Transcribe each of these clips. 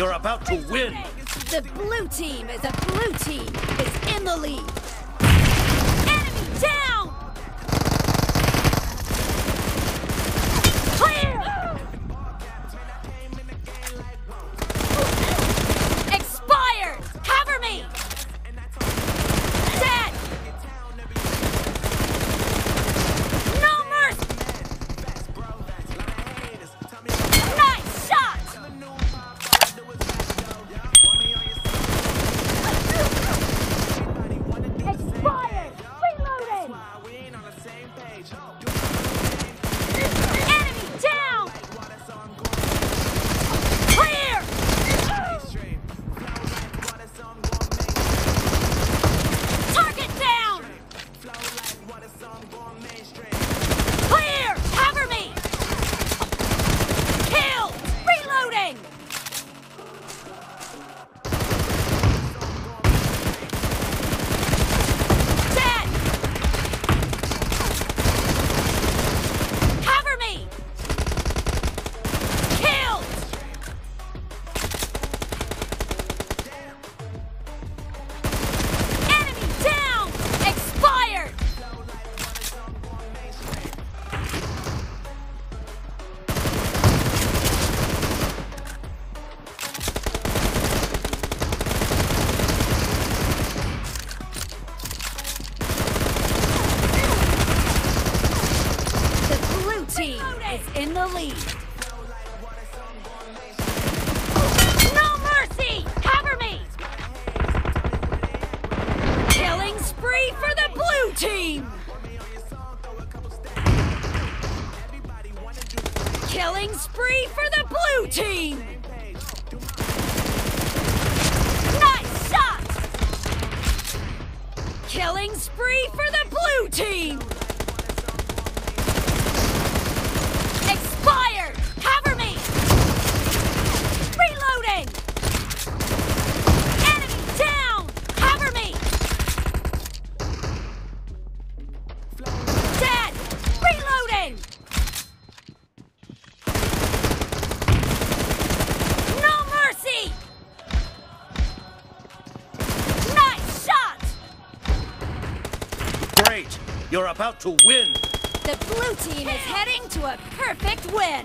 You're about to win! The blue team is a blue team is in the lead. Enemy down! Is in the lead. No mercy! Cover me! Killing spree for the blue team! Killing spree for the blue team! Nice shot! Killing spree for the blue team! You're about to win! The blue team is heading to a perfect win.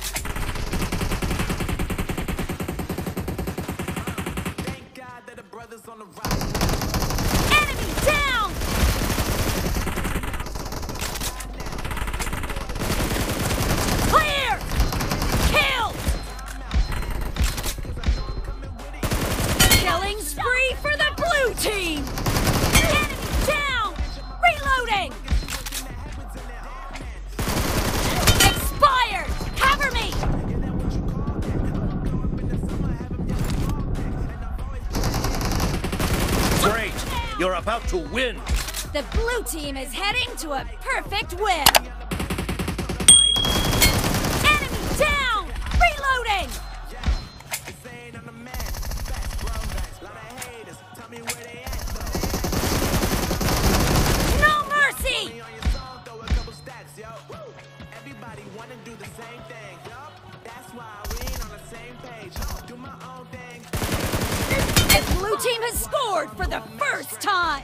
about to win. The blue team is heading to a perfect win. sword for the first time!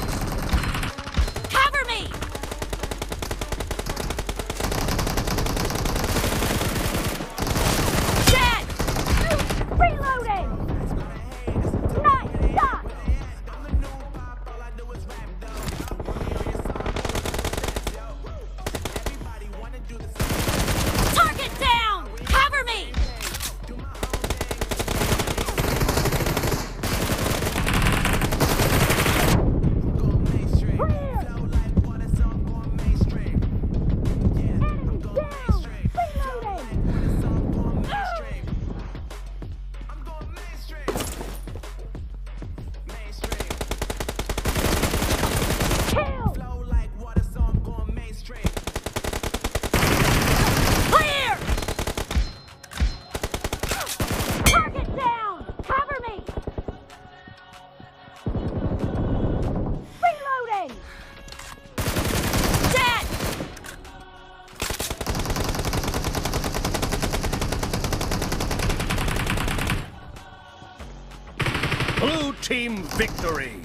Team victory!